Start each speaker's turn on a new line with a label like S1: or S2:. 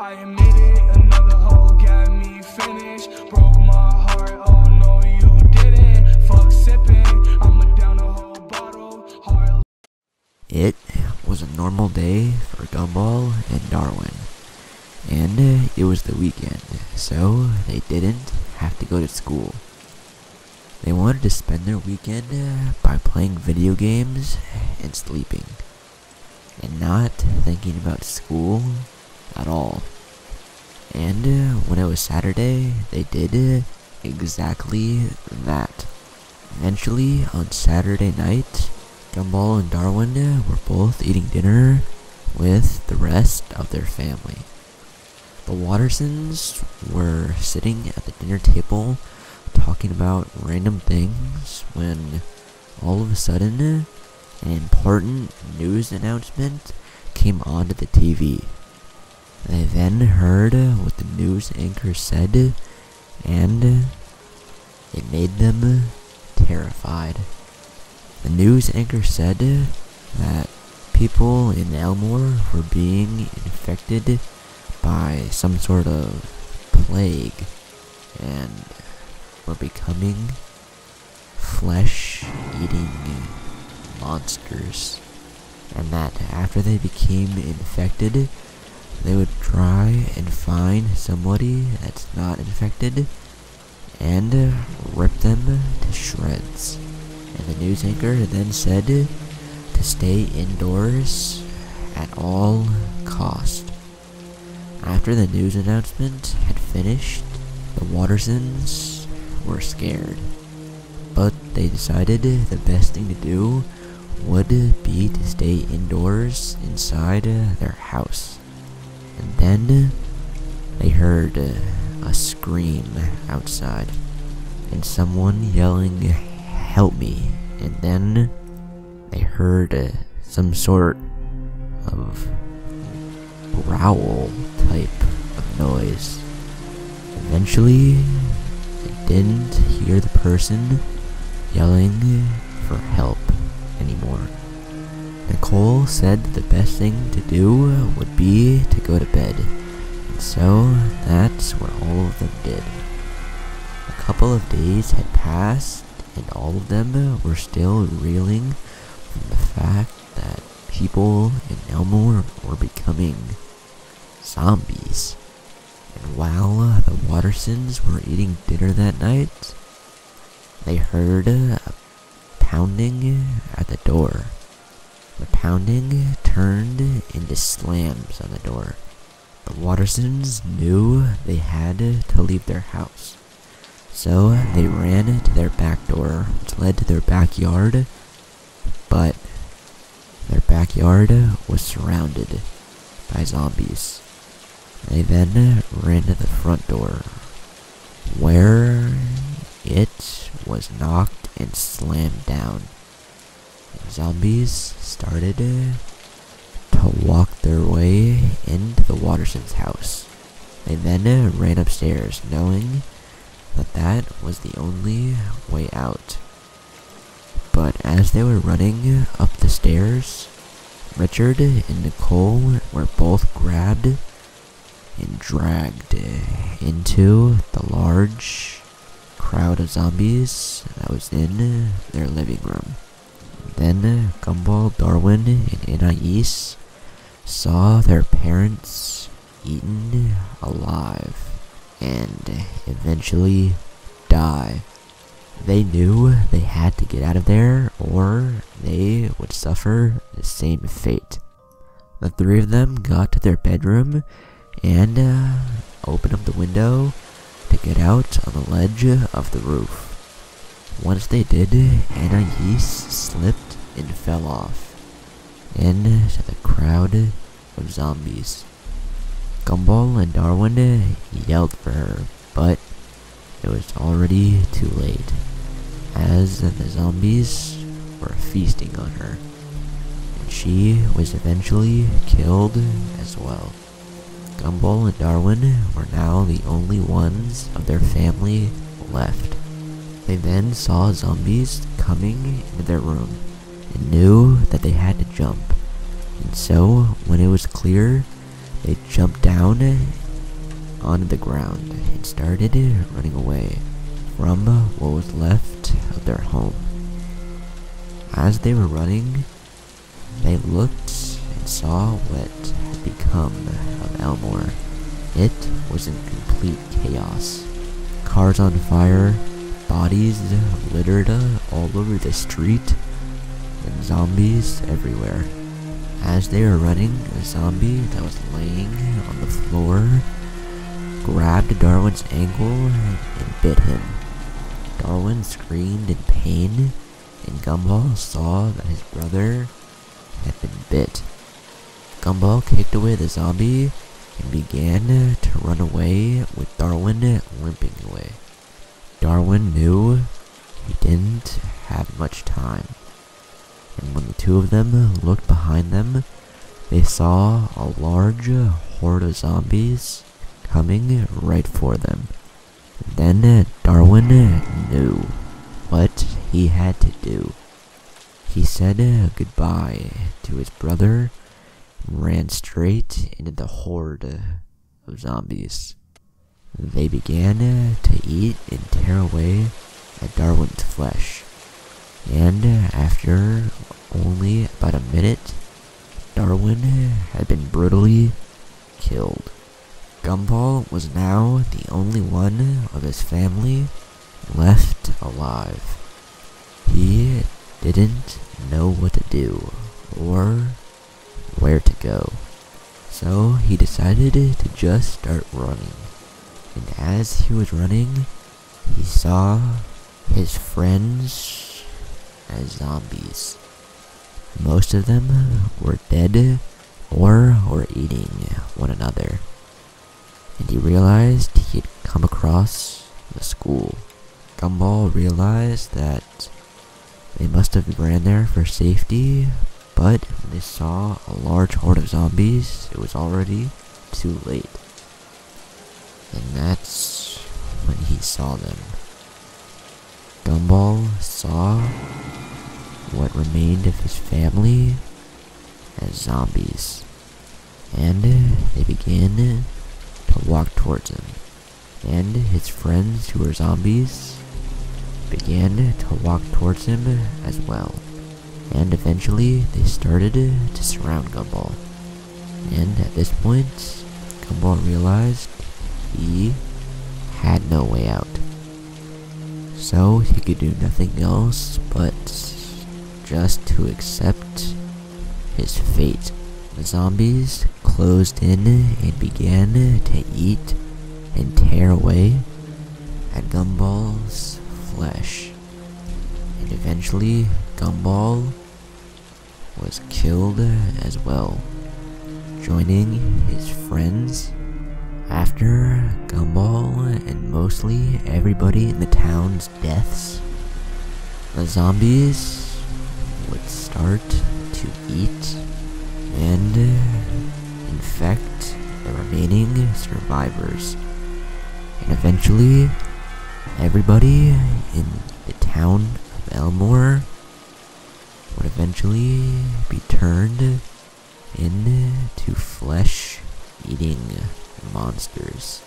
S1: I admit it, another hoe got me finished. Broke my heart, oh no, you didn't. Fuck sipping, I'ma down a whole bottle. Heart
S2: It was a normal day for Gumball and Darwin. And it was the weekend, so they didn't have to go to school. They wanted to spend their weekend by playing video games and sleeping. And not thinking about school at all. And uh, when it was Saturday, they did uh, exactly that. Eventually, on Saturday night, Gumball and Darwin uh, were both eating dinner with the rest of their family. The Wattersons were sitting at the dinner table talking about random things when all of a sudden uh, an important news announcement came onto the TV. They then heard what the news anchor said and it made them terrified. The news anchor said that people in Elmore were being infected by some sort of plague and were becoming flesh eating monsters. And that after they became infected, they would try and find somebody that's not infected and rip them to shreds. And the news anchor then said to stay indoors at all cost. After the news announcement had finished, the Wattersons were scared. But they decided the best thing to do would be to stay indoors inside their house. And then they heard uh, a scream outside and someone yelling, Help me. And then they heard uh, some sort of growl type of noise. Eventually, they didn't hear the person yelling for help anymore. Nicole said the best thing to do would be to go to bed, and so that's what all of them did. A couple of days had passed, and all of them were still reeling from the fact that people in Elmore were becoming zombies. And while the Wattersons were eating dinner that night, they heard a pounding at the door. The pounding turned into slams on the door. The Wattersons knew they had to leave their house. So they ran to their back door, which led to their backyard, but their backyard was surrounded by zombies. They then ran to the front door, where it was knocked and slammed down. Zombies started to walk their way into the Watterson's house. They then uh, ran upstairs, knowing that that was the only way out. But as they were running up the stairs, Richard and Nicole were both grabbed and dragged into the large crowd of zombies that was in their living room. Then Gumball, Darwin, and Anais saw their parents eaten alive and eventually die. They knew they had to get out of there or they would suffer the same fate. The three of them got to their bedroom and uh, opened up the window to get out on the ledge of the roof. Once they did, Anais slipped and fell off into the crowd of zombies. Gumball and Darwin yelled for her, but it was already too late, as the zombies were feasting on her, and she was eventually killed as well. Gumball and Darwin were now the only ones of their family left. They then saw zombies coming into their room and knew that they had to jump. And so, when it was clear they jumped down onto the ground and started running away from what was left of their home. As they were running, they looked and saw what had become of Elmore. It was in complete chaos. Cars on fire, bodies littered uh, all over the street, and zombies everywhere. As they were running, a zombie that was laying on the floor grabbed Darwin's ankle and bit him. Darwin screamed in pain, and Gumball saw that his brother had been bit. Gumball kicked away the zombie and began to run away with Darwin limping away. Darwin knew he didn't have much time, and when the two of them looked behind them, they saw a large horde of zombies coming right for them. Then Darwin knew what he had to do. He said goodbye to his brother and ran straight into the horde of zombies. They began uh, to eat and tear away at Darwin's flesh. And uh, after only about a minute, Darwin uh, had been brutally killed. Gumball was now the only one of his family left alive. He didn't know what to do or where to go. So he decided to just start running. And as he was running, he saw his friends as zombies. Most of them were dead or were eating one another. And he realized he had come across the school. Gumball realized that they must have ran there for safety, but when they saw a large horde of zombies, it was already too late. And that's when he saw them. Gumball saw what remained of his family as zombies. And they began to walk towards him. And his friends who were zombies began to walk towards him as well. And eventually they started to surround Gumball. And at this point, Gumball realized he had no way out. So he could do nothing else but just to accept his fate. The zombies closed in and began to eat and tear away at Gumball's flesh. And eventually, Gumball was killed as well, joining his friends after Gumball and mostly everybody in the town's deaths. The zombies would start to eat and uh, infect the remaining survivors. And eventually, everybody in the town of Elmore would eventually be turned into flesh eating monsters.